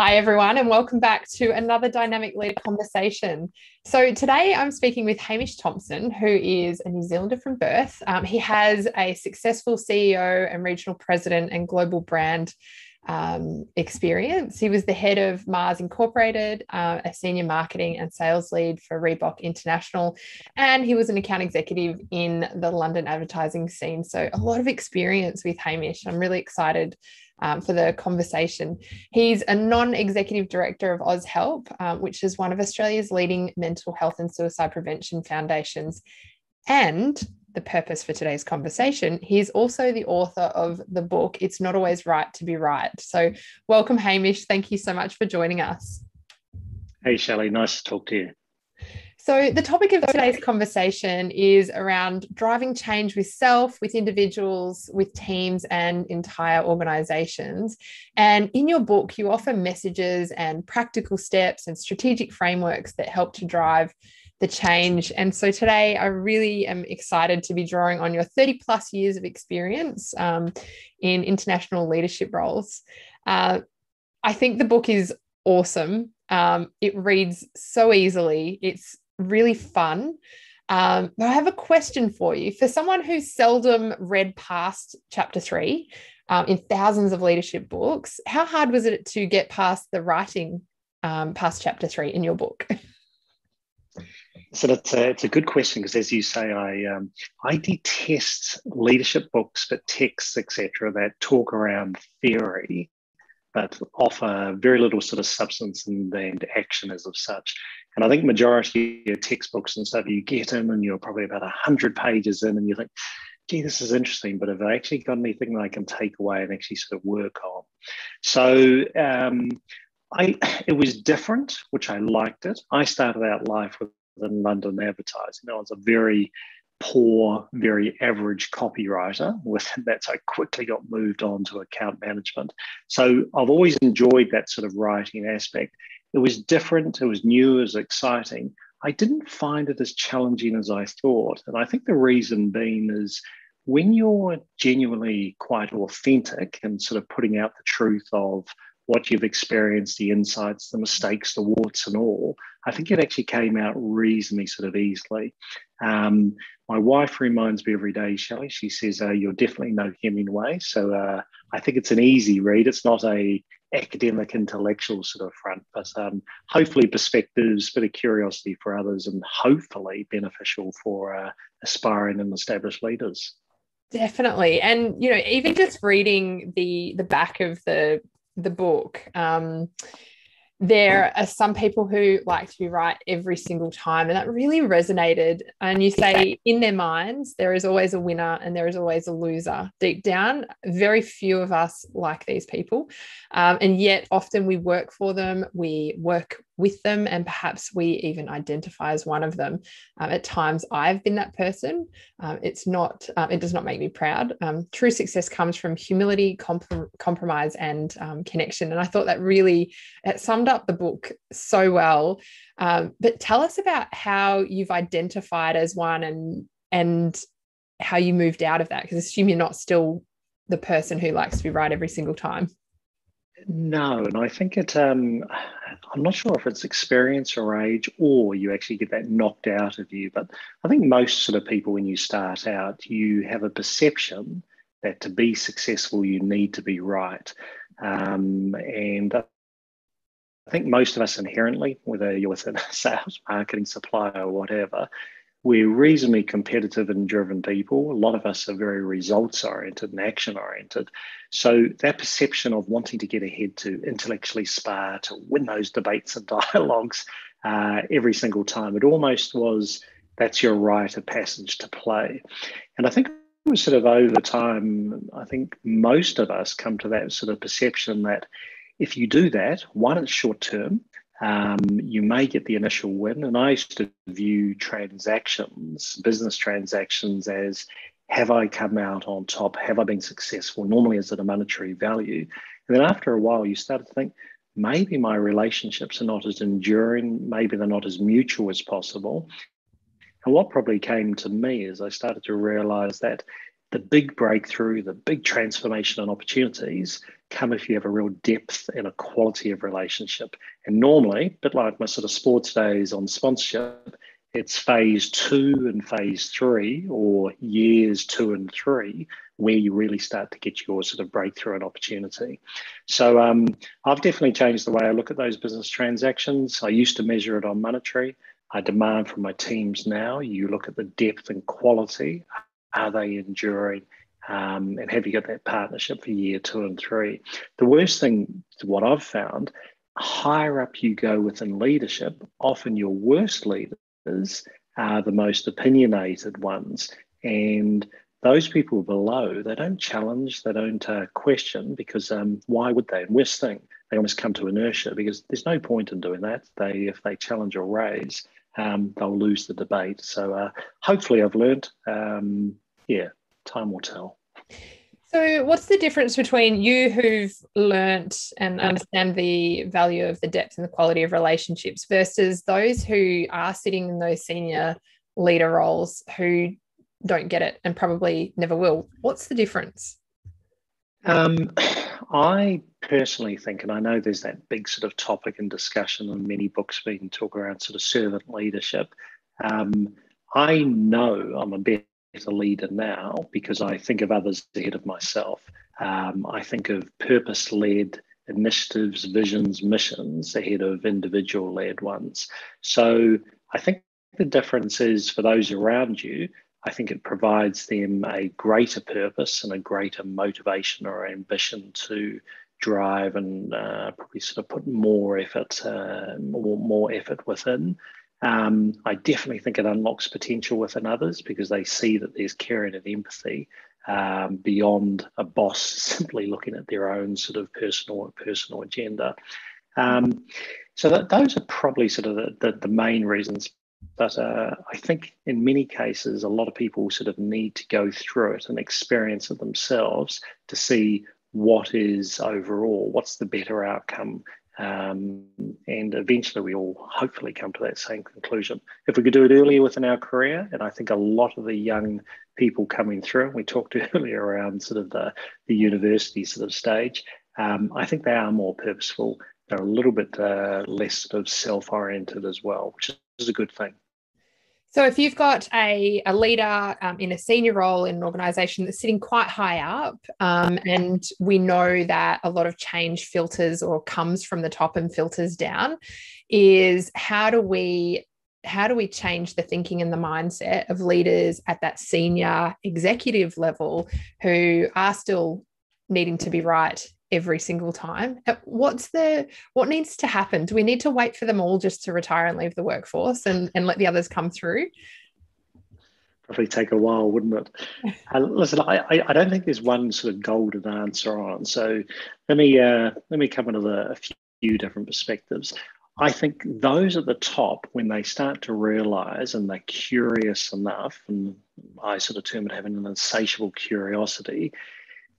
Hi, everyone, and welcome back to another Dynamic Leader conversation. So, today I'm speaking with Hamish Thomson, who is a New Zealander from birth. Um, he has a successful CEO and regional president and global brand um, experience. He was the head of Mars Incorporated, uh, a senior marketing and sales lead for Reebok International, and he was an account executive in the London advertising scene. So, a lot of experience with Hamish. I'm really excited um, for the conversation. He's a non executive director of AusHelp, um, which is one of Australia's leading mental health and suicide prevention foundations. And the purpose for today's conversation, he's also the author of the book, It's Not Always Right to Be Right. So, welcome, Hamish. Thank you so much for joining us. Hey, Shelley. Nice to talk to you. So, the topic of today's conversation is around driving change with self, with individuals, with teams, and entire organizations. And in your book, you offer messages and practical steps and strategic frameworks that help to drive the change. And so today, I really am excited to be drawing on your 30 plus years of experience um, in international leadership roles. Uh, I think the book is awesome. Um, it reads so easily. It's really fun. Um, but I have a question for you. For someone who's seldom read past chapter three um, in thousands of leadership books, how hard was it to get past the writing um, past chapter three in your book? So that's a, it's a good question because, as you say, I um, I detest leadership books, but texts, etc., that talk around theory, but offer very little sort of substance and, and action as of such. And I think majority of textbooks and stuff you get in and you're probably about 100 pages in and you think, gee, this is interesting, but have I actually got anything that I can take away and actually sort of work on? So um, I, it was different, which I liked it. I started out life within London advertising. I was a very poor, very average copywriter. With that, so I quickly got moved on to account management. So I've always enjoyed that sort of writing aspect. It was different, it was new, it was exciting. I didn't find it as challenging as I thought. And I think the reason being is when you're genuinely quite authentic and sort of putting out the truth of what you've experienced, the insights, the mistakes, the warts, and all, I think it actually came out reasonably sort of easily. Um, my wife reminds me every day, Shelley, she says, uh, You're definitely no Hemingway. So uh, I think it's an easy read. It's not a academic intellectual sort of front, but um, hopefully perspectives, bit of curiosity for others, and hopefully beneficial for uh, aspiring and established leaders. Definitely, and you know, even just reading the the back of the the book. Um, there are some people who like to be right every single time, and that really resonated. And you say in their minds, there is always a winner and there is always a loser. Deep down, very few of us like these people. Um, and yet, often we work for them, we work with them, and perhaps we even identify as one of them. Um, at times, I've been that person. Um, it's not, um, it does not make me proud. Um, true success comes from humility, comp- compromise, and um, connection. And I thought that really it summed up the book so well. But tell us about how you've identified as one and and how you moved out of that, because assume you're not still the person who likes to be right every single time. No, and I think it. Um, I'm not sure if it's experience or age, or you actually get that knocked out of you. But I think most sort of people, when you start out, you have a perception that to be successful, you need to be right. Um, and I think most of us inherently, whether you're within sales, marketing, supply, or whatever, we're reasonably competitive and driven people. A lot of us are very results oriented and action oriented. So that perception of wanting to get ahead to intellectually spar, to win those debates and dialogues uh, every single time, it almost was that's your rite of passage to play. And I think sort of over time, I think most of us come to that sort of perception that if you do that, one, it's short term, um, you may get the initial win. And I used to view transactions, business transactions, as have I come out on top? Have I been successful? Normally, is it a monetary value? And then after a while, you start to think maybe my relationships are not as enduring, maybe they're not as mutual as possible. And what probably came to me is I started to realize that the big breakthrough, the big transformation and opportunities come if you have a real depth and a quality of relationship. And normally, a bit like my sort of sports days on sponsorship, it's phase two and phase three, or years two and three, where you really start to get your sort of breakthrough and opportunity. So um, I've definitely changed the way I look at those business transactions. I used to measure it on monetary. I demand from my teams now, you look at the depth and quality. Are they enduring? Um, and have you got that partnership for year two and three? The worst thing, what I've found, higher up you go within leadership, often your worst leaders are the most opinionated ones. And those people below, they don't challenge, they don't uh, question because um, why would they? And worst thing, they almost come to inertia because there's no point in doing that. They, if they challenge or raise, um, they'll lose the debate. So uh, hopefully, I've learned. Um, yeah, time will tell. So, what's the difference between you who've learnt and understand the value of the depth and the quality of relationships versus those who are sitting in those senior leader roles who don't get it and probably never will. What's the difference? Um, I personally think, and I know there's that big sort of topic and discussion and many books being talk around sort of servant leadership. Um, I know I'm a better leader now because I think of others ahead of myself. Um, I think of purpose led initiatives, visions, missions ahead of individual led ones. So I think the difference is for those around you, I think it provides them a greater purpose and a greater motivation or ambition to drive and uh, probably sort of put more effort, uh, more, more effort within. Um, I definitely think it unlocks potential within others because they see that there's caring and empathy um, beyond a boss simply looking at their own sort of personal personal agenda. Um, so that, those are probably sort of the, the, the main reasons but uh, I think in many cases, a lot of people sort of need to go through it and experience it themselves to see what is overall, what's the better outcome. Um, and eventually we all hopefully come to that same conclusion. If we could do it earlier within our career, and I think a lot of the young people coming through, we talked earlier around sort of the, the university sort of stage, um, I think they are more purposeful. They're a little bit uh, less sort of self-oriented as well, which is a good thing. So, if you've got a, a leader um, in a senior role in an organization that's sitting quite high up, um, and we know that a lot of change filters or comes from the top and filters down, is how do we how do we change the thinking and the mindset of leaders at that senior executive level who are still needing to be right every single time. Uh, what's the what needs to happen? Do we need to wait for them all just to retire and leave the workforce and, and let the others come through? Probably take a while wouldn't it? Uh, listen I, I don't think there's one sort of golden answer on. So let me uh, let me come into the, a few different perspectives. I think those at the top, when they start to realize and they're curious enough, and I sort of term it having an insatiable curiosity,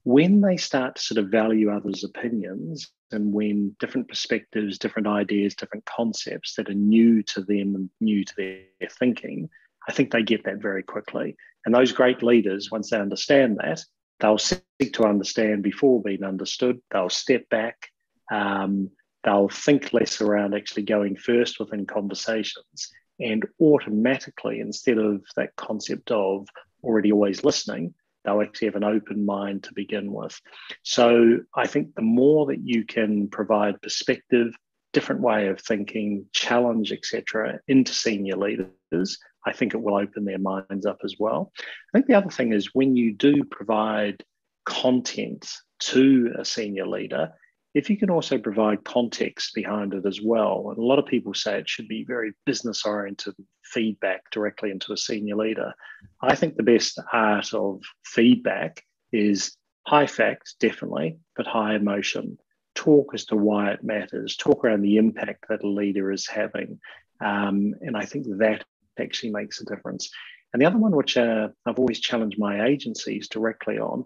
when they start to sort of value others' opinions and when different perspectives, different ideas, different concepts that are new to them and new to their thinking, I think they get that very quickly. And those great leaders, once they understand that, they'll seek to understand before being understood. They'll step back. Um, they'll think less around actually going first within conversations. And automatically, instead of that concept of already always listening, they'll actually have an open mind to begin with. So I think the more that you can provide perspective, different way of thinking, challenge, etc., into senior leaders, I think it will open their minds up as well. I think the other thing is when you do provide content to a senior leader, if you can also provide context behind it as well, and a lot of people say it should be very business oriented feedback directly into a senior leader. I think the best art of feedback is high fact, definitely, but high emotion. Talk as to why it matters, talk around the impact that a leader is having. Um, and I think that actually makes a difference. And the other one, which uh, I've always challenged my agencies directly on,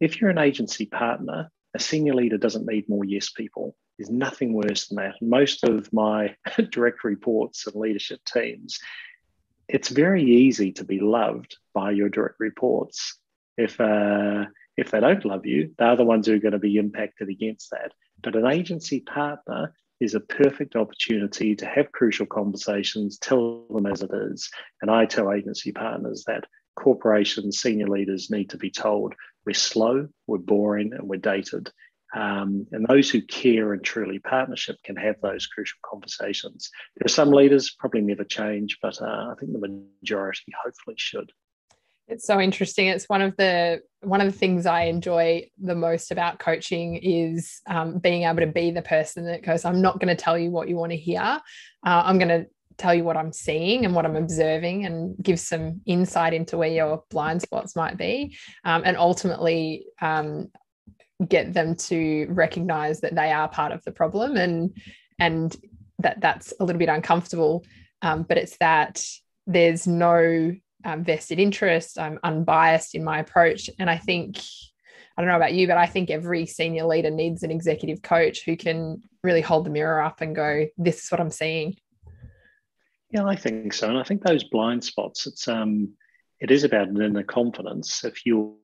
if you're an agency partner, a senior leader doesn't need more yes people. There's nothing worse than that. Most of my direct reports and leadership teams, it's very easy to be loved by your direct reports. If uh, if they don't love you, they're the ones who are going to be impacted against that. But an agency partner is a perfect opportunity to have crucial conversations, tell them as it is. And I tell agency partners that corporations, senior leaders need to be told we're slow, we're boring, and we're dated. Um, and those who care and truly partnership can have those crucial conversations. There are some leaders probably never change, but uh, I think the majority hopefully should. It's so interesting. It's one of the one of the things I enjoy the most about coaching is um, being able to be the person that goes, "I'm not going to tell you what you want to hear. Uh, I'm going to tell you what I'm seeing and what I'm observing, and give some insight into where your blind spots might be, um, and ultimately um, get them to recognize that they are part of the problem and and that that's a little bit uncomfortable. Um, but it's that there's no um, vested interest. I'm unbiased in my approach. And I think, I don't know about you, but I think every senior leader needs an executive coach who can really hold the mirror up and go, this is what I'm seeing. Yeah, I think so. And I think those blind spots, it's um it is about an inner confidence. If you're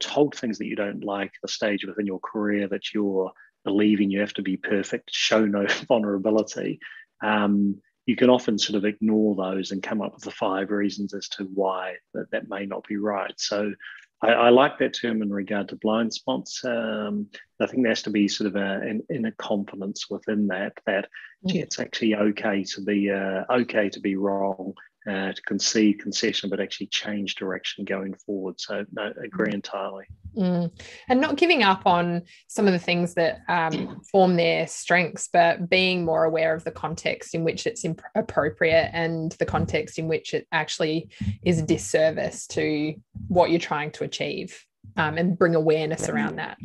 told things that you don't like, the stage within your career that you're believing you have to be perfect, show no vulnerability, um, you can often sort of ignore those and come up with the five reasons as to why that, that may not be right. So I, I like that term in regard to blind spots. Um, I think there has to be sort of a, an inner confidence within that, that mm. it's actually okay to be uh, okay to be wrong uh, to concede concession, but actually change direction going forward. So, no, agree mm. entirely. Mm. And not giving up on some of the things that um, form their strengths, but being more aware of the context in which it's imp- appropriate and the context in which it actually is a disservice to what you're trying to achieve um, and bring awareness around that.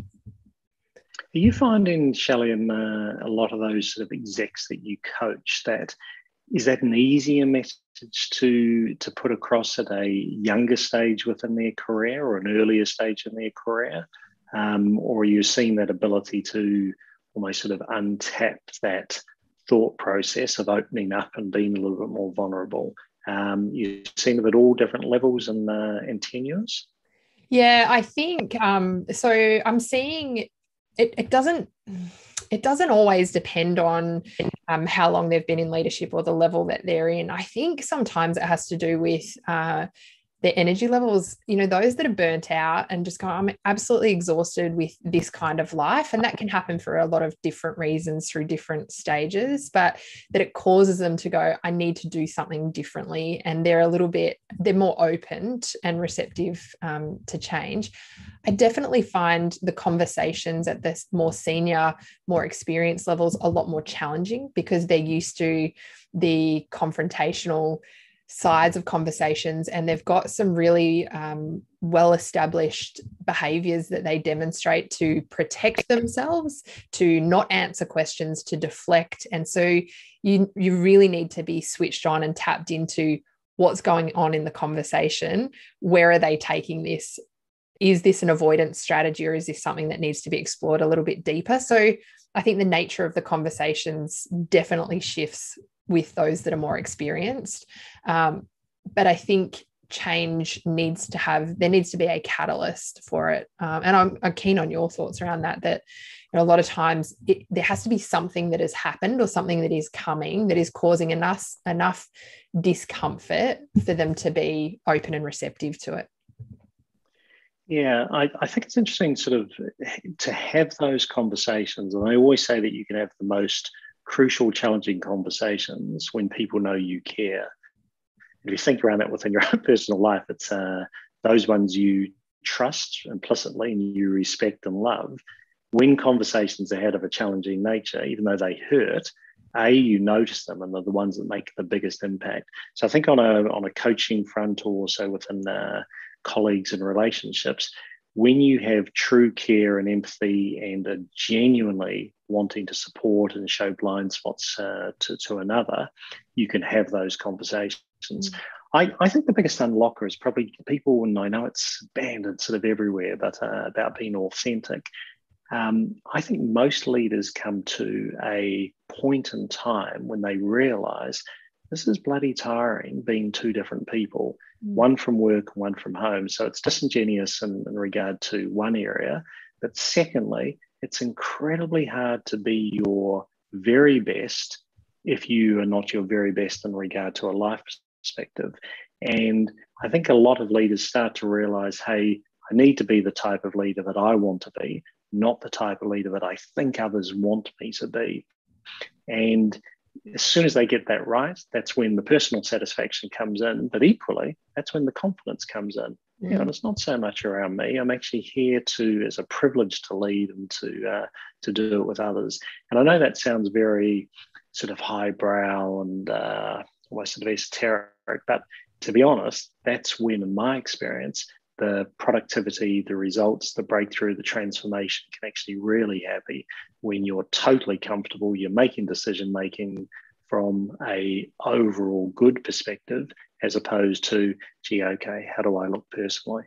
Are you finding, Shelley, in uh, a lot of those sort of execs that you coach that is that an easier message to to put across at a younger stage within their career or an earlier stage in their career? Um, or are you seeing that ability to almost sort of untap that thought process of opening up and being a little bit more vulnerable? Um, you've seen it at all different levels and uh, and tenures? Yeah i think um, so i'm seeing it, it doesn't it doesn't always depend on um, how long they've been in leadership or the level that they're in. I think sometimes it has to do with uh, their energy levels, you know, those that are burnt out and just go, I'm absolutely exhausted with this kind of life. And that can happen for a lot of different reasons through different stages, but that it causes them to go, I need to do something differently. And they're a little bit, they're more open and receptive um, to change. I definitely find the conversations at this more senior, more experienced levels a lot more challenging because they're used to the confrontational sides of conversations and they've got some really um, well established behaviors that they demonstrate to protect themselves to not answer questions to deflect. And so you you really need to be switched on and tapped into what's going on in the conversation. Where are they taking this? Is this an avoidance strategy or is this something that needs to be explored a little bit deeper? So i think the nature of the conversations definitely shifts with those that are more experienced. Um, but I think change needs to have there needs to be a catalyst for it. Um, and I'm, I'm, keen on your thoughts around that that you know, a lot of times it, there has to be something that has happened or something that is coming that is causing enough enough discomfort for them to be open and receptive to it. Yeah I, I think it's interesting sort of to have those conversations. And i always say that you can have the most crucial, challenging conversations when people know you care. If you think around that within your own personal life, it's uh, those ones you trust implicitly and you respect and love. When conversations are had of a challenging nature, even though they hurt, a you notice them and they're the ones that make the biggest impact. So I think on a on a coaching front or also within uh, colleagues and relationships, when you have true care and empathy and are genuinely wanting to support and show blind spots uh, to, to another, you can have those conversations. Mm. I, I think the biggest unlocker is probably people, and I know it's banned and sort of everywhere, but uh, about being authentic. Um, I think most leaders come to a point in time when they realize this is bloody tiring being two different people. Mm. one from work, one from home. So it's disingenuous in, in regard to one area. But secondly, it's incredibly hard to be your very best if you are not your very best in regard to a life perspective. And I think a lot of leaders start to realize hey, I need to be the type of leader that I want to be, not the type of leader that I think others want me to be. And as soon as they get that right, that's when the personal satisfaction comes in. But equally, that's when the confidence comes in. Mm. You know, it's not so much around me. I'm actually here to, as a privilege, to lead and to uh, to do it with others. And I know that sounds very sort of highbrow and uh, almost sort of esoteric, but to be honest, that's when, in my experience, the productivity, the results, the breakthrough, the transformation can actually really happen when you're totally comfortable, you're making decision making from a overall good perspective, as opposed to, gee, okay, how do I look personally?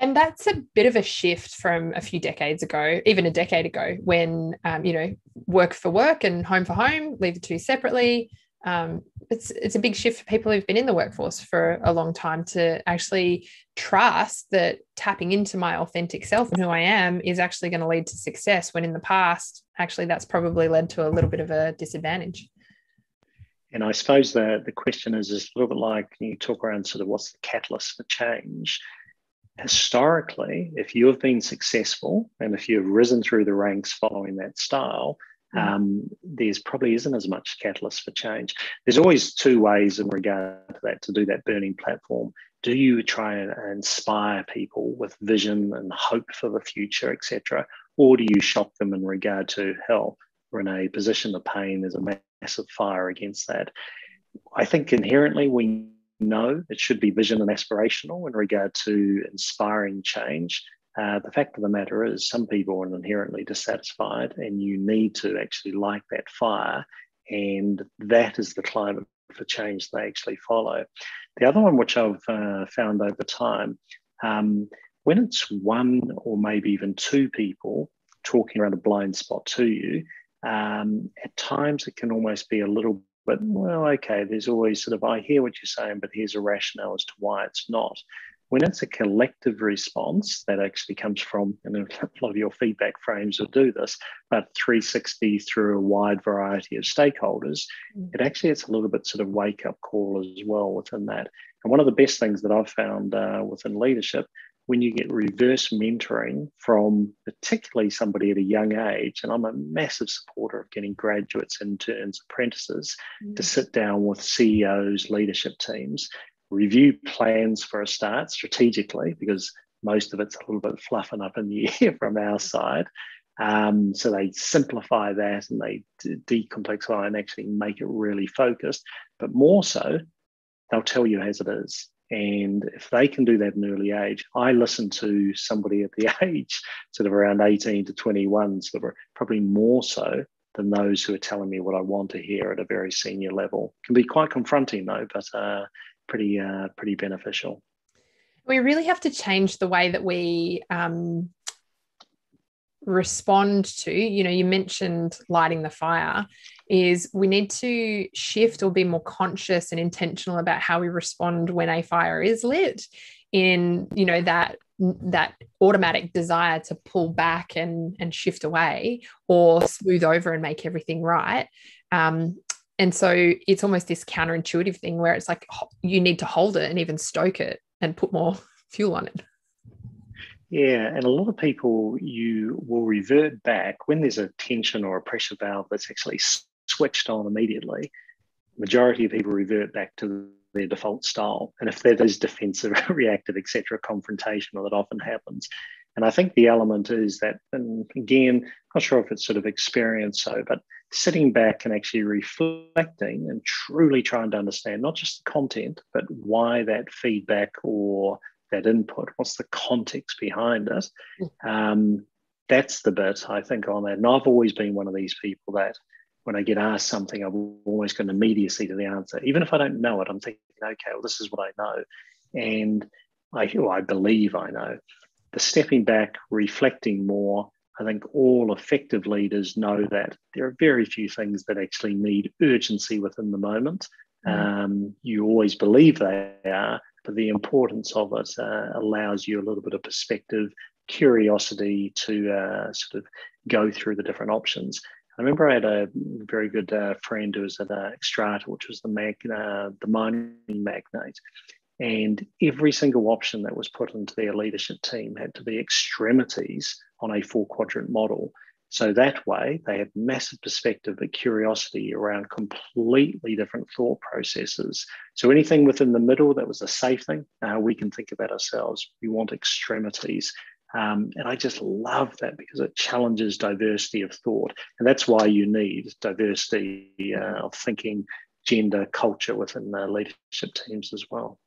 And that's a bit of a shift from a few decades ago, even a decade ago, when um, you know work for work and home for home, leave the two separately um, it's it's a big shift for people who've been in the workforce for a long time to actually trust that tapping into my authentic self and who I am is actually going to lead to success. When in the past, actually, that's probably led to a little bit of a disadvantage. And I suppose the the question is is a little bit like you talk around sort of what's the catalyst for change. Historically, if you have been successful and if you've risen through the ranks following that style. Um, there's probably isn't as much catalyst for change. There's always two ways in regard to that to do that burning platform. Do you try and inspire people with vision and hope for the future, etc., or do you shock them in regard to hell? We're in a position of pain. There's a massive fire against that. I think inherently we know it should be vision and aspirational in regard to inspiring change. Uh, the fact of the matter is, some people are inherently dissatisfied, and you need to actually light that fire, and that is the climate for change they actually follow. The other one, which I've uh, found over time, um, when it's one or maybe even two people talking around a blind spot to you, um, at times it can almost be a little bit, well, okay, there's always sort of, I hear what you're saying, but here's a rationale as to why it's not when it's a collective response that actually comes from, and a lot of your feedback frames will do this, but 360 through a wide variety of stakeholders, mm. it actually it's a little bit sort of wake up call as well within that. And one of the best things that I've found uh, within leadership, when you get reverse mentoring from particularly somebody at a young age, and I'm a massive supporter of getting graduates, interns, apprentices mm. to sit down with CEOs, leadership teams, review plans for a start strategically because most of it's a little bit fluffing up in the air from our side. Um, so they simplify that and they decomplexify and actually make it really focused. But more so, they'll tell you as it is. And if they can do that in an early age, I listen to somebody at the age sort of around 18 to 21, sort of probably more so than those who are telling me what I want to hear at a very senior level. Can be quite confronting though, but uh, pretty uh, pretty beneficial. We really have to change the way that we um, respond to. You know, you mentioned lighting the fire. Is we need to shift or be more conscious and intentional about how we respond when a fire is lit. In you know that that automatic desire to pull back and and shift away or smooth over and make everything right um, and so it's almost this counterintuitive thing where it's like you need to hold it and even stoke it and put more fuel on it. Yeah, and a lot of people you will revert back when there's a tension or a pressure valve that's actually switched on immediately. Majority of people revert back to their default style, and if that is defensive, reactive, etc., confrontational, that often happens. And I think the element is that, and again, not sure if it's sort of experience so, but sitting back and actually reflecting and truly trying to understand not just the content, but why that feedback or that input, what's the context behind it. Um, that's the bit I think on that. And I've always been one of these people that when I get asked something, I've always got an immediacy to the answer. Even if I don't know it, I'm thinking, okay, well, this is what I know. And I, well, I believe I know. The stepping back, reflecting more, I think all effective leaders know that there are very few things that actually need urgency within the moment. Mm. Um, you always believe they are, but the importance of it uh, allows you a little bit of perspective, curiosity to uh, sort of go through the different options. I remember I had a very good uh, friend who was at uh, Xstrata, which was the uh, the mining magnate, and every single option that was put into their leadership team had to be extremities on a four quadrant model. So that way, they have massive perspective but curiosity around completely different thought processes. So anything within the middle that was a safe thing, uh, we can think about ourselves. We want extremities. Um, and I just love that because it challenges diversity of thought. And that's why you need diversity uh, of thinking, gender, culture within the leadership teams as well.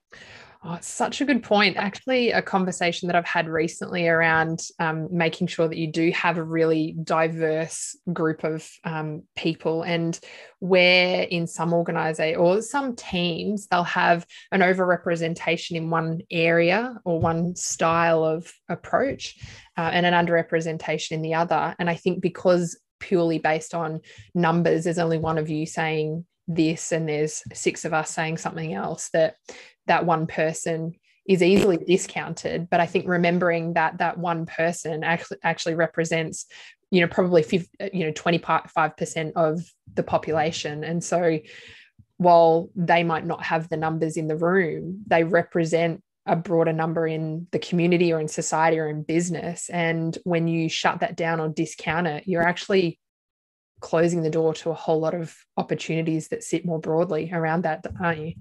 Oh, such a good point. Actually, a conversation that I've had recently around um, making sure that you do have a really diverse group of um, people, and where in some organization or some teams they'll have an overrepresentation in one area or one style of approach, uh, and an underrepresentation in the other. And I think because purely based on numbers, there's only one of you saying this and there's six of us saying something else that that one person is easily discounted. But i think remembering that that one person actually actually represents you know probably 50, you know 25% of the population. And so while they might not have the numbers in the room they represent a broader number in the community or in society or in business. And when you shut that down or discount it you're actually closing the door to a whole lot of opportunities that sit more broadly around that aren't you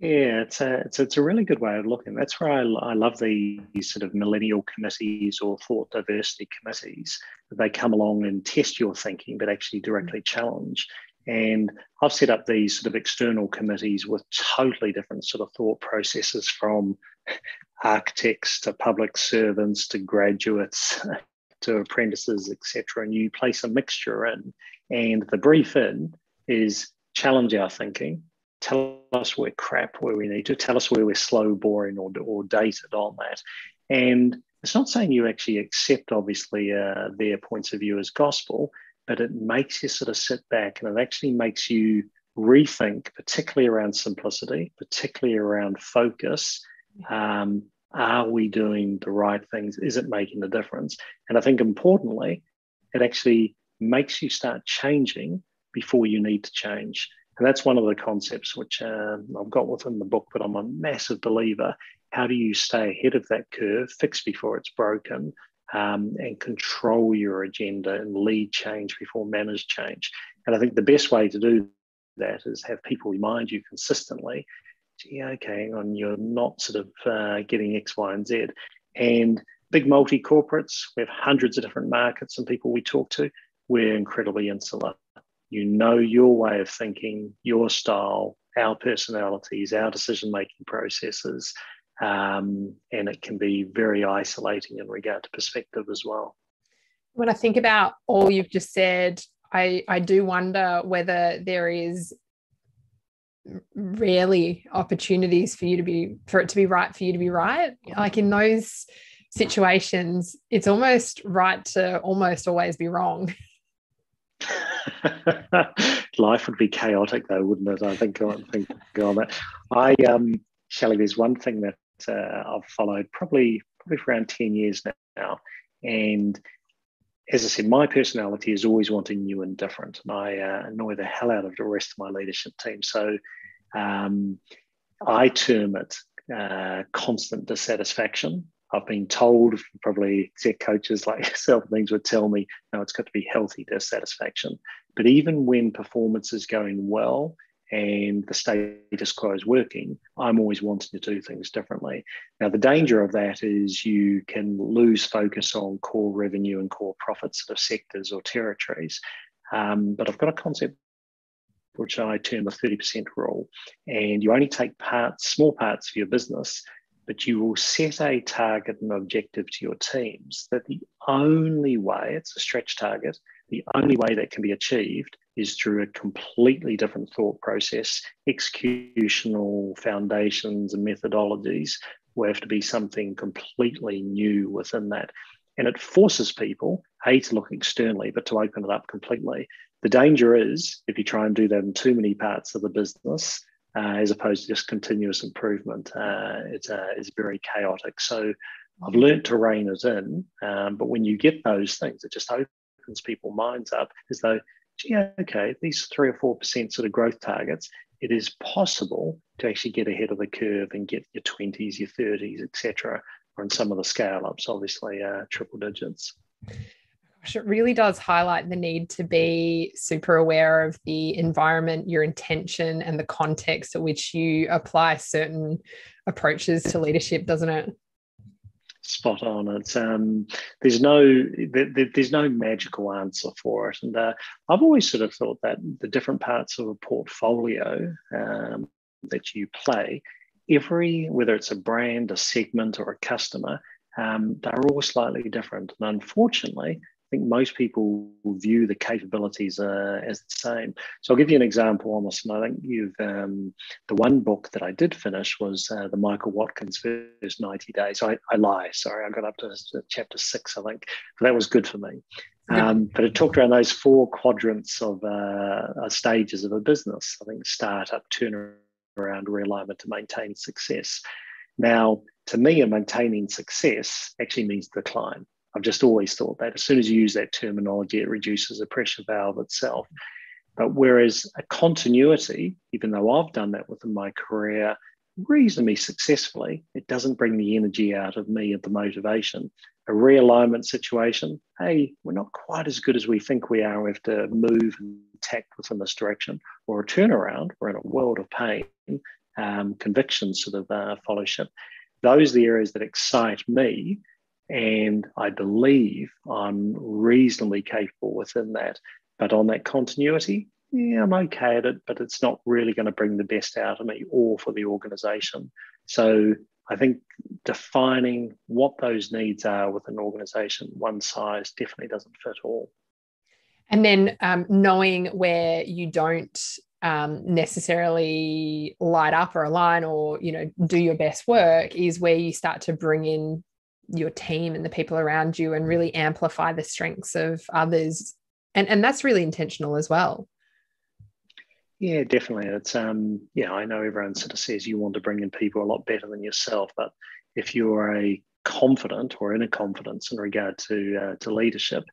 yeah, it's a, it's, it's a really good way of looking. That's where I, I love these sort of millennial committees or thought diversity committees. They come along and test your thinking, but actually directly challenge. And I've set up these sort of external committees with totally different sort of thought processes from architects to public servants to graduates to apprentices, etc. And you place a mixture in. And the brief in is challenge our thinking, tell us we're crap where we need to, tell us where we're slow, boring, or, or dated on that. And it's not saying you actually accept, obviously, uh, their points of view as gospel, but it makes you sort of sit back and it actually makes you rethink, particularly around simplicity, particularly around focus. Um, are we doing the right things? Is it making a difference? And I think importantly, it actually makes you start changing before you need to change. And that's one of the concepts which uh, I've got within the book, but I'm a massive believer. How do you stay ahead of that curve, fix before it's broken, um, and control your agenda and lead change before manage change? And I think the best way to do that is have people remind you consistently, yeah, okay, hang on you're not sort of uh, getting X, Y, and Z. And big multi corporates, we have hundreds of different markets and people we talk to, we're incredibly insular you know your way of thinking, your style, our personalities, our decision making processes. Um, and it can be very isolating in regard to perspective as well. When I think about all you've just said, I, I do wonder whether there is rarely opportunities for you to be for it to be right for you to be right like in those situations it's almost right to almost always be wrong Life would be chaotic, though, wouldn't it? I think I think on that. I um, Shelley, there's one thing that uh, I've followed probably probably for around ten years now, and as I said, my personality is always wanting new and different, and I uh, annoy the hell out of the rest of my leadership team. So um, I term it uh, constant dissatisfaction. I've been told probably exec coaches like yourself things would tell me, no, it's got to be healthy dissatisfaction. But even when performance is going well and the status quo is working, I'm always wanting to do things differently. Now, the danger of that is you can lose focus on core revenue and core profits of sectors or territories. Um, but I've got a concept which I term the 30% rule. And you only take parts, small parts of your business but you will set a target and objective to your teams that the only way, it's a stretch target, the only way that can be achieved is through a completely different thought process, executional foundations and methodologies will have to be something completely new within that. and it forces people, A, to look externally, but to open it up completely. The danger is if you try and do that in too many parts of the business, uh, as opposed to just continuous improvement, uh, it's, uh, it's very chaotic. So I've learned to rein it in. Um, but when you get those things, it just opens people's minds up as though, gee, okay, these three or four percent sort of growth targets, it is possible to actually get ahead of the curve and get your 20s, your 30s, etc. Or in some of the scale ups, obviously, uh, triple digits. Gosh, it really does highlight the need to be super aware of the environment, your intention, and the context at which you apply certain approaches to leadership, doesn't it? Spot on. It's um, there's no there, there's no magical answer for it, and uh, I've always sort of thought that the different parts of a portfolio um, that you play, every whether it's a brand, a segment, or a customer, um, they're all slightly different, and unfortunately, think most people view the capabilities uh, as the same. So I'll give you an example this, and I think you've um, the one book that I did finish was uh, the Michael Watkins first ninety days. I, I lie, sorry, I got up to chapter six, I think, but that was good for me. Um, but it talked around those four quadrants of uh, stages of a business. I think startup, turnaround, realignment to maintain success. Now, to me, a maintaining success actually means decline. I've just always thought that as soon as you use that terminology, it reduces the pressure valve itself. But whereas a continuity, even though I've done that within my career reasonably successfully, it doesn't bring the energy out of me and the motivation. A realignment situation, hey, we're not quite as good as we think we are. We have to move and tact within this direction. Or a turnaround, we're in a world of pain, um, conviction sort of uh, fellowship. Those are the areas that excite me and I believe I'm reasonably capable within that. But on that continuity, yeah, I'm okay at it, but it's not really going to bring the best out of me or for the organization. So I think defining what those needs are within an organization, one size definitely doesn't fit all. And then um, knowing where you don't um, necessarily light up or align or you know do your best work is where you start to bring in your team and the people around you and really amplify the strengths of others. And and that's really intentional as well. Yeah definitely. It's um yeah i know everyone sort of says you want to bring in people a lot better than yourself but if you're a confident or in a confidence in regard to uh, to leadership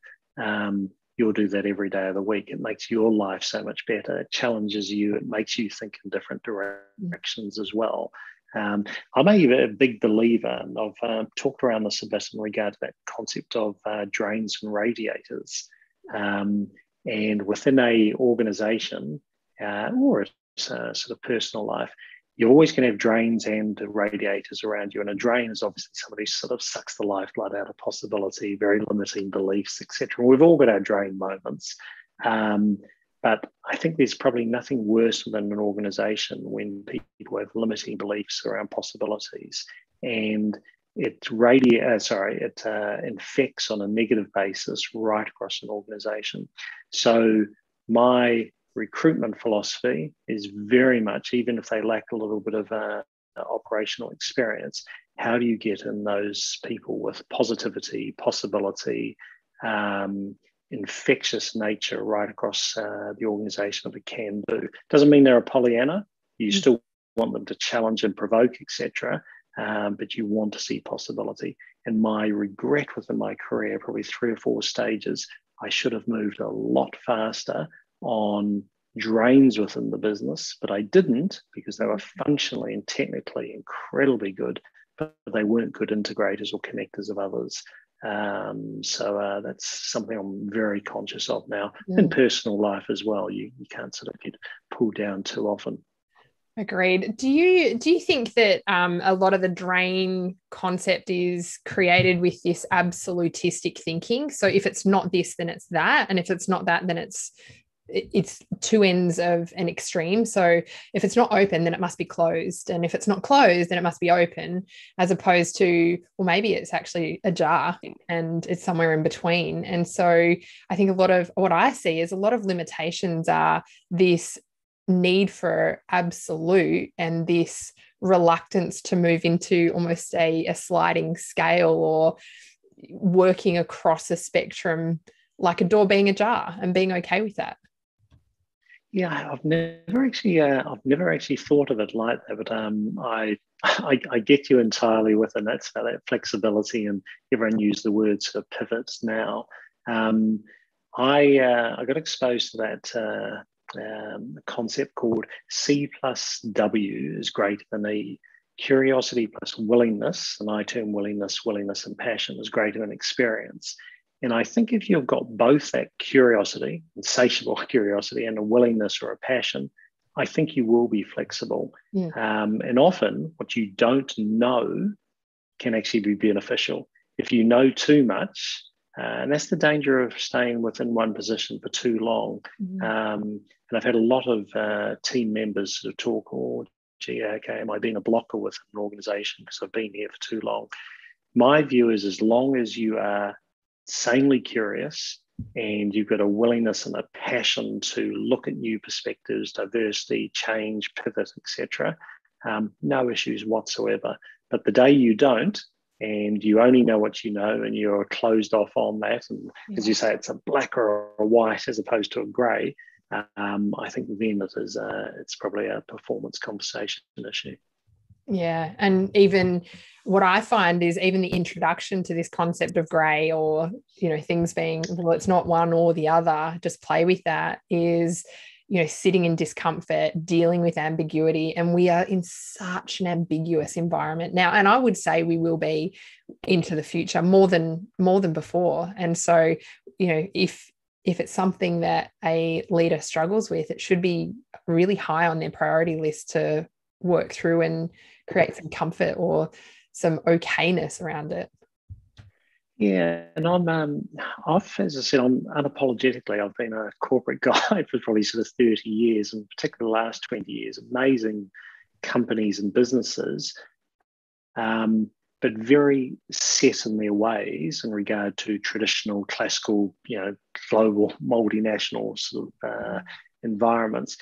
um, you'll do that every day of the week. It makes your life so much better. It challenges you. It makes you think in different mm. directions as well um, I'm a, a, big believer, and I've uh, talked around this a bit in regard to that concept of uh, drains and radiators. Um, and within a organization uh, or a, a, sort of personal life, you're always going to have drains and radiators around you. And a drain is obviously somebody who sort of sucks the lifeblood out of possibility, very limiting beliefs, etc. We've all got our drain moments. Um, but I think there's probably nothing worse than an organization when people have limiting beliefs around possibilities and it radi- uh, sorry, it uh, infects on a negative basis right across an organization. So my recruitment philosophy is very much, even if they lack a little bit of uh, operational experience, how do you get in those people with positivity, possibility, um, infectious nature right across uh, the organization of a can do. Doesn't mean they're a Pollyanna. You mm-hmm. still want them to challenge and provoke, etc. Um, but you want to see possibility. And my regret within my career, probably three or four stages, I should have moved a lot faster on drains within the business, but I didn't because they were functionally and technically incredibly good, but they weren't good integrators or connectors of others. Um, so uh, that's something I'm very conscious of now yeah. in personal life as well. You, you can't sort of get pulled down too often. Agreed. Do you do you think that um, a lot of the drain concept is created with this absolutistic thinking? So if it's not this, then it's that, and if it's not that, then it's it's two ends of an extreme. So if it's not open, then it must be closed. And if it's not closed, then it must be open, as opposed to, well, maybe it's actually ajar and it's somewhere in between. And so I think a lot of what I see is a lot of limitations are this need for absolute and this reluctance to move into almost a, a sliding scale or working across a spectrum like a door being ajar and being okay with that yeah i've never actually uh, i've never actually thought of it like that but um, I, I, I get you entirely with and that's about that flexibility and everyone use the word sort of pivots now um, I uh, I got exposed to that uh, um, concept called C plus W is greater than E. Curiosity plus willingness, and I term willingness, willingness and passion is greater than experience. And I think if you've got both that curiosity, insatiable curiosity, and a willingness or a passion, I think you will be flexible. Yeah. Um, and often, what you don't know can actually be beneficial. If you know too much, uh, and that's the danger of staying within one position for too long. Mm-hmm. Um, and I've had a lot of uh, team members sort of talk, oh, gee, okay, am I being a blocker with an organization because I've been here for too long? My view is as long as you are sanely curious and you've got a willingness and a passion to look at new perspectives, diversity, change, pivot, etc., um, no issues whatsoever. But the day you don't, and you only know what you know and you're closed off on that and yeah. as you say it's a black or a white as opposed to a grey um, i think then it is a, it's probably a performance conversation issue yeah and even what i find is even the introduction to this concept of grey or you know things being well it's not one or the other just play with that is you know sitting in discomfort dealing with ambiguity and we are in such an ambiguous environment now and i would say we will be into the future more than more than before and so you know if if it's something that a leader struggles with it should be really high on their priority list to work through and create some comfort or some okayness around it yeah, and I'm, um, I've, as I said, I'm unapologetically, I've been a corporate guy for probably sort of 30 years, and particularly the last 20 years, amazing companies and businesses, um, but very set in their ways in regard to traditional, classical, you know, global, multinational sort of uh, environments.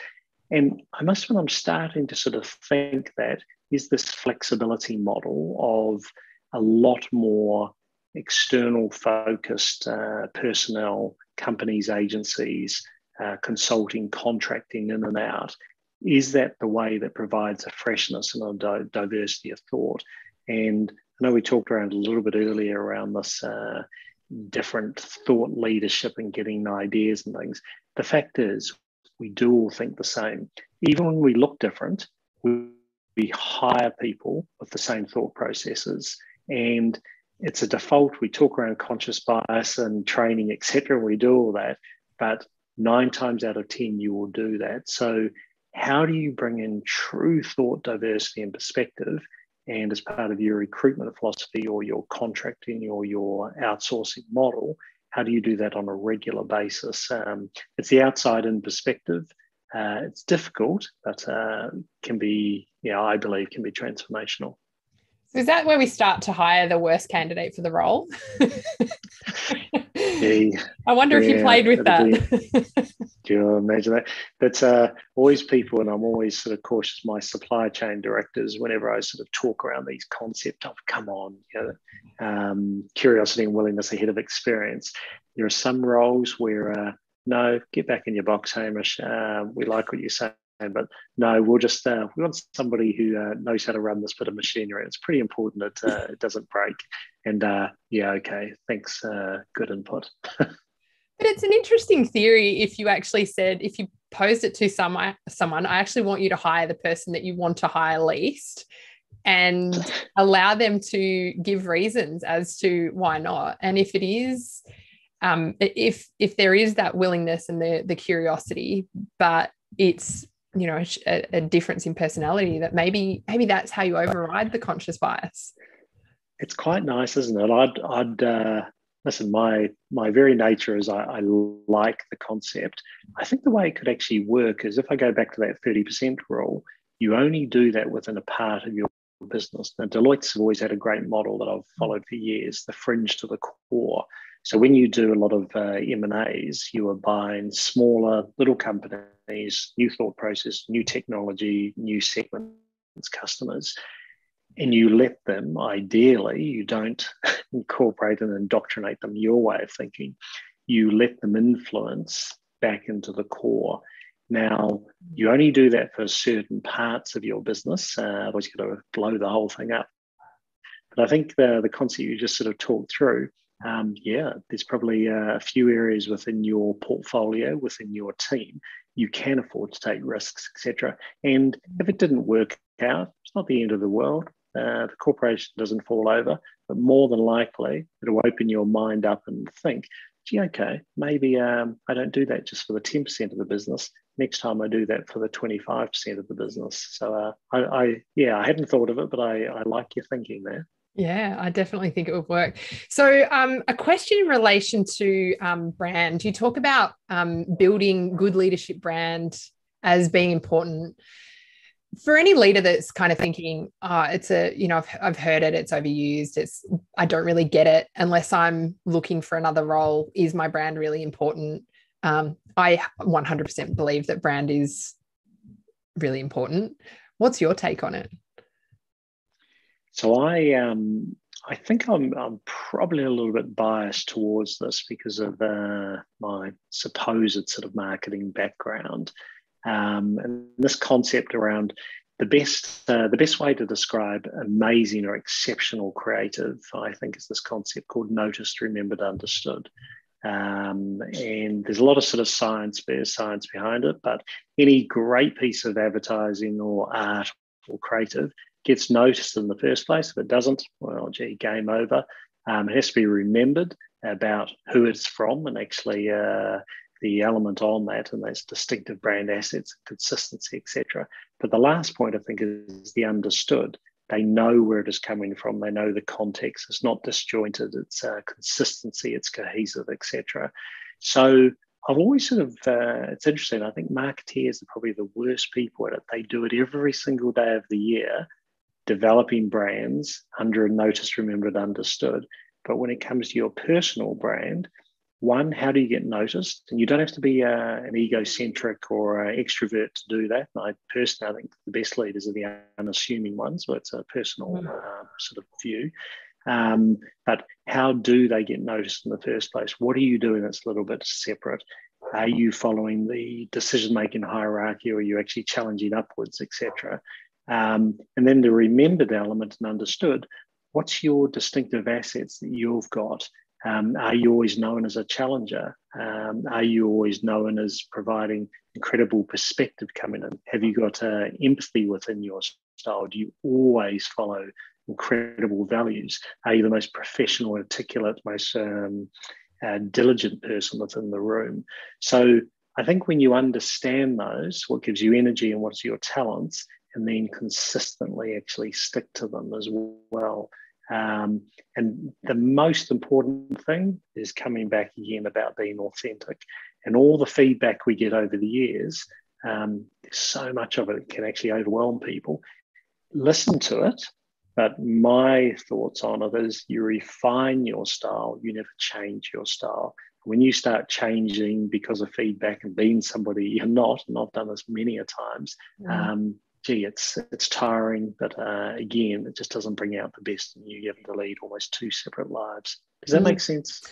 And I must admit, I'm starting to sort of think that is this flexibility model of a lot more external focused uh, personnel, companies, agencies, uh, consulting, contracting in and out. Is that the way that provides a freshness and a di- diversity of thought? And I know we talked around a little bit earlier around this uh, different thought leadership and getting ideas and things. The fact is, we do all think the same. Even when we look different, we, we hire people with the same thought processes. And it's a default. We talk around conscious bias and training, etc. We do all that, but nine times out of 10, you will do that. So, how do you bring in true thought diversity and perspective? And as part of your recruitment philosophy or your contracting or your outsourcing model, how do you do that on a regular basis? Um, it's the outside in perspective. Uh, it's difficult, but uh, can be, yeah, I believe, can be transformational. So Is that where we start to hire the worst candidate for the role? I wonder if you played with that. do you imagine that? That's uh, always people, and I'm always sort of cautious. My supply chain directors, whenever I sort of talk around these concepts of come on, you know, um, curiosity and willingness ahead of experience. There are some roles where uh, no, get back in your box, Hamish. Uh, we like what you're saying but no, we'll just uh, we want somebody who uh, knows how to run this bit of machinery. It's pretty important that uh, it doesn't break. And uh, yeah, okay, thanks. Uh, good input. but it's an interesting theory if you actually said if you posed it to some someone, I actually want you to hire the person that you want to hire least and allow them to give reasons as to why not. And if it is um, if if there is that willingness and the the curiosity, but it's you know a, a, difference in personality that maybe maybe that's how you override the conscious bias. It's quite nice isn't it? I'd i'd uh, listen my my very nature is I, I like the concept. I think the way it could actually work is if i go back to that 30% rule you only do that within a part of your business. Now deloitte's always had a great model that i've followed for years the fringe to the core so when you do a lot of uh, M&As, you are buying smaller little companies, new thought process, new technology, new segments, customers. and you let them, ideally, you don't incorporate and indoctrinate them your way of thinking, you let them influence back into the core. Now, you only do that for certain parts of your business, uh, otherwise, you're going to blow the whole thing up. But I think the, the concept you just sort of talked through, um, yeah, there's probably a few areas within your portfolio, within your team, you can afford to take risks, etc. And if it didn't work out, it's not the end of the world. Uh, the corporation doesn't fall over, but more than likely, it'll open your mind up and think, gee, okay, maybe um, I don't do that just for the 10% of the business. Next time I do that for the 25% of the business. So uh, I, I, yeah, I hadn't thought of it, but I, I like your thinking there. Yeah, I definitely think it would work. So, um, a question in relation to um, brand. You talk about um, building good leadership brand as being important for any leader that's kind of thinking, oh, it's a, you know, I've, I've heard it, it's overused, it's, I don't really get it unless I'm looking for another role. Is my brand really important? Um, I 100% believe that brand is really important. What's your take on it? So I, um, I think I'm, I'm probably a little bit biased towards this because of uh, my supposed sort of marketing background. Um, and this concept around the best uh, the best way to describe amazing or exceptional creative, I think, is this concept called noticed, remembered, understood. Um, and there's a lot of sort of science, science behind it, but any great piece of advertising or art or creative gets noticed in the first place. If it doesn't, well, gee, game over. Um, it has to be remembered about who it's from and actually uh, the element on that, and that's distinctive brand assets, consistency, etc. But the last point I think is the understood. They know where it is coming from. They know the context. It's not disjointed. It's uh, consistency. It's cohesive, etc. So I've always sort of, uh, it's interesting. I think marketeers are probably the worst people at it. They do it every single day of the year, developing brands under a notice, remembered, understood. But when it comes to your personal brand, one, how do you get noticed? And you don't have to be uh, an egocentric or an extrovert to do that. And I personally, I think the best leaders are the unassuming ones, but it's a personal mm. uh, sort of view. Um, but how do they get noticed in the first place? What are you doing that's a little bit separate? Are you following the decision making hierarchy or are you actually challenging upwards, etc.? Um, and then the remembered element and understood what's your distinctive assets that you've got um, are you always known as a challenger? Um, are you always known as providing incredible perspective coming in? Have you got uh, empathy within your style? Do you always follow incredible values? Are you the most professional, articulate, most um, uh, diligent person within the room? So I think when you understand those, what gives you energy and what's your talents, and then consistently actually stick to them as well. Um, and the most important thing is coming back again about being authentic. And all the feedback we get over the years, um, there's so much of it can actually overwhelm people. Listen to it, but my thoughts on it is you refine your style, you never change your style. When you start changing because of feedback and being somebody you're not, and I've done this many a times, mm. um, gee, it's it's tiring, but uh, again, it just doesn't bring out the best in you. You have to lead almost two separate lives. Does that mm. make sense?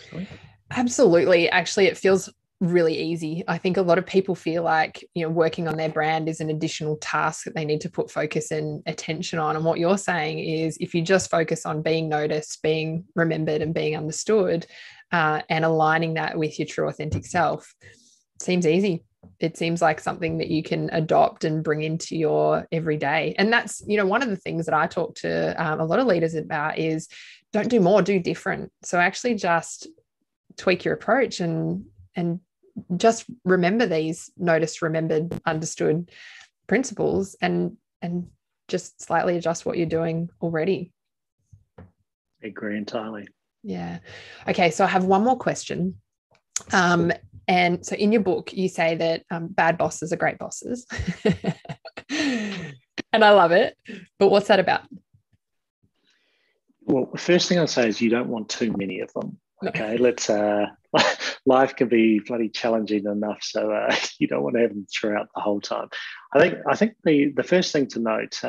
Absolutely. Actually, it feels really easy. I think a lot of people feel like, you know, working on their brand is an additional task that they need to put focus and attention on. And what you're saying is if you just focus on being noticed, being remembered, and being understood, uh, and aligning that with your true authentic self, seems easy it seems like something that you can adopt and bring into your everyday. And that's you know one of the things that i talk to um, a lot of leaders about is don't do more do different. So actually just tweak your approach and and just remember these noticed remembered understood principles and and just slightly adjust what you're doing already. I agree entirely. Yeah. Okay so i have one more question. Um, and so in your book, you say that um, bad bosses are great bosses. and I love it. But what's that about? Well, the first thing I'll say is you don't want too many of them. Okay, no. let's. Uh, life can be bloody challenging enough, so uh, you don't want to have them throughout the whole time. I think. I think the the first thing to note,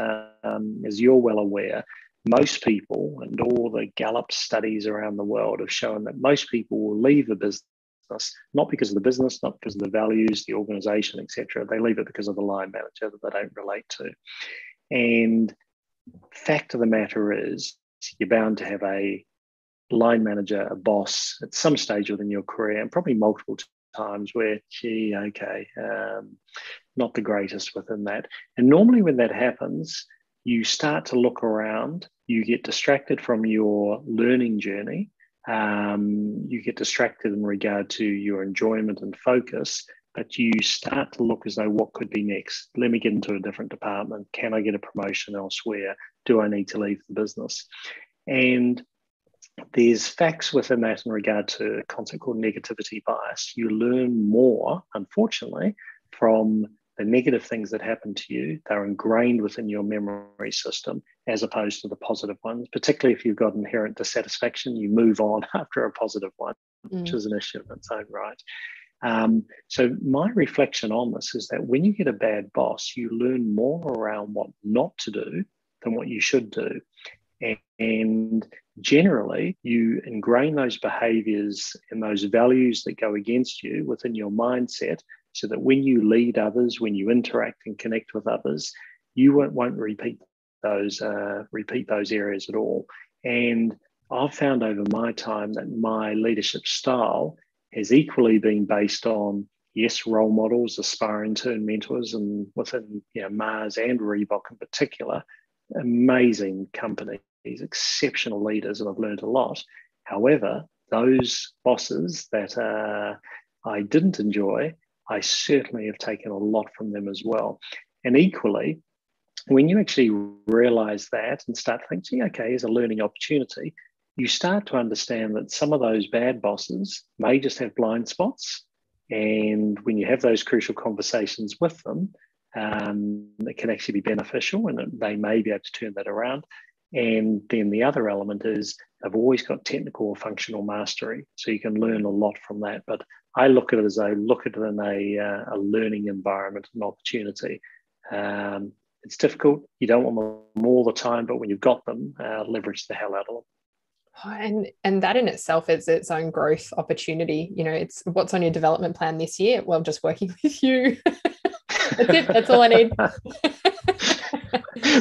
um, as you're well aware, most people and all the Gallup studies around the world have shown that most people will leave a business not because of the business, not because of the values, the organization, etc. They leave it because of the line manager that they don't relate to. And fact of the matter is, you're bound to have a line manager, a boss at some stage within your career, and probably multiple times where, gee, okay, um, not the greatest within that. And normally when that happens, you start to look around, you get distracted from your learning journey, um, you get distracted in regard to your enjoyment and focus, but you start to look as though what could be next? Let me get into a different department. Can I get a promotion elsewhere? Do I need to leave the business? And there's facts within that in regard to a concept called negativity bias. You learn more, unfortunately, from the negative things that happen to you. They're ingrained within your memory system as opposed to the positive ones, particularly if you've got inherent dissatisfaction, you move on after a positive one, mm. which is an issue in its own right. Um, so, my reflection on this is that when you get a bad boss, you learn more around what not to do than what you should do. And generally, you ingrain those behaviors and those values that go against you within your mindset so that when you lead others, when you interact and connect with others, you won't, won't repeat those uh, repeat those areas at all. And I've found over my time that my leadership style has equally been based on yes, role models, aspiring turn mentors, and within you know, Mars and Reebok in particular, amazing companies, exceptional leaders, and I've learned a lot. However, those bosses that uh, I didn't enjoy, I certainly have taken a lot from them as well. And equally, when you actually realize that and start thinking, okay, here's a learning opportunity, you start to understand that some of those bad bosses may just have blind spots. And when you have those crucial conversations with them, um, it can actually be beneficial and they may be able to turn that around. And then the other element is they've always got technical or functional mastery. So you can learn a lot from that. But I look at it as I look at it in a, uh, a learning environment, an opportunity. Um, it's difficult. You don't want them all the time, but when you've got them, uh, leverage the hell out of them. Oh, and and that in itself is its own growth opportunity. You know, it's what's on your development plan this year. Well, just working with you. That's it. That's all I need.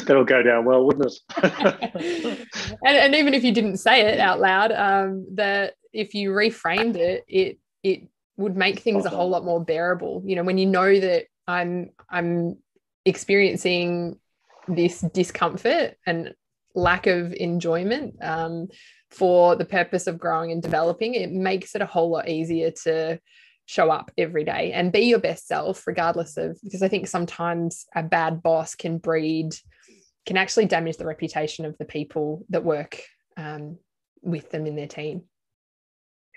That'll go down well, wouldn't it? and, and even if you didn't say it out loud, um, that if you reframed it, it it would make things a whole lot more bearable. You know, when you know that I'm I'm experiencing this discomfort and lack of enjoyment um, for the purpose of growing and developing, it makes it a whole lot easier to show up every day and be your best self, regardless of because I think sometimes a bad boss can breed, can actually damage the reputation of the people that work um, with them in their team.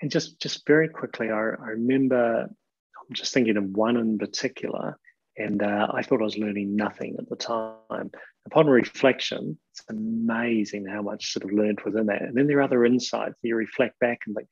And just just very quickly, I, I remember I'm just thinking of one in particular, and uh, I thought I was learning nothing at the time. Upon reflection, it's amazing how much sort of learned within that. And then there are other insights. You reflect back and think,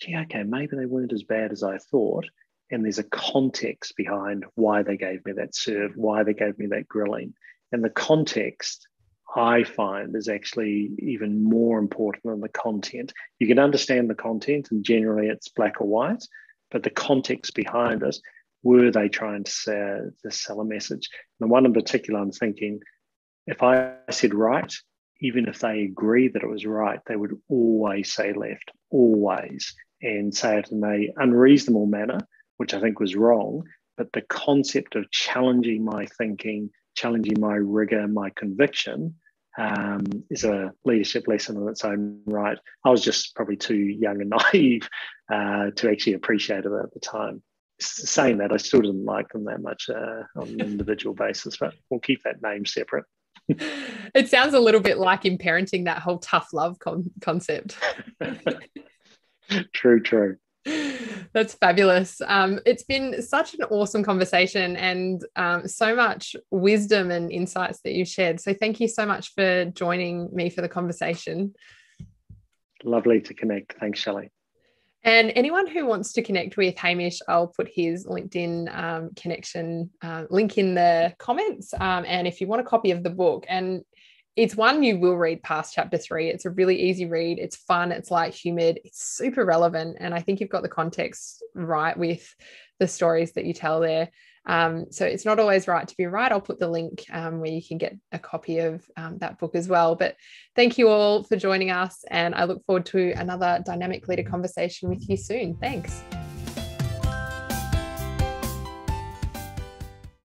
gee, okay, maybe they weren't as bad as I thought. And there's a context behind why they gave me that serve, why they gave me that grilling. And the context I find is actually even more important than the content. You can understand the content, and generally it's black or white, but the context behind it were they trying to sell, to sell a message? And the one in particular, I'm thinking, if I said right, even if they agree that it was right, they would always say left, always and say it in a unreasonable manner, which I think was wrong. But the concept of challenging my thinking, challenging my rigor, my conviction, um, is a leadership lesson in its own right. I was just probably too young and naive uh, to actually appreciate it at the time. Saying that, I still didn't like them that much uh, on an individual basis, but we'll keep that name separate. it sounds a little bit like in parenting that whole tough love con- concept. true, true. That's fabulous. Um, it's been such an awesome conversation and um, so much wisdom and insights that you've shared. So, thank you so much for joining me for the conversation. Lovely to connect. Thanks, Shelley. And anyone who wants to connect with Hamish, I'll put his LinkedIn um, connection uh, link in the comments. Um, and if you want a copy of the book, and it's one you will read past chapter three. It's a really easy read. It's fun. It's light humid. It's super relevant. And I think you've got the context right with the stories that you tell there. Um, so it's not always right to be right. I'll put the link um, where you can get a copy of um, that book as well. But thank you all for joining us. And I look forward to another dynamic leader conversation with you soon. Thanks.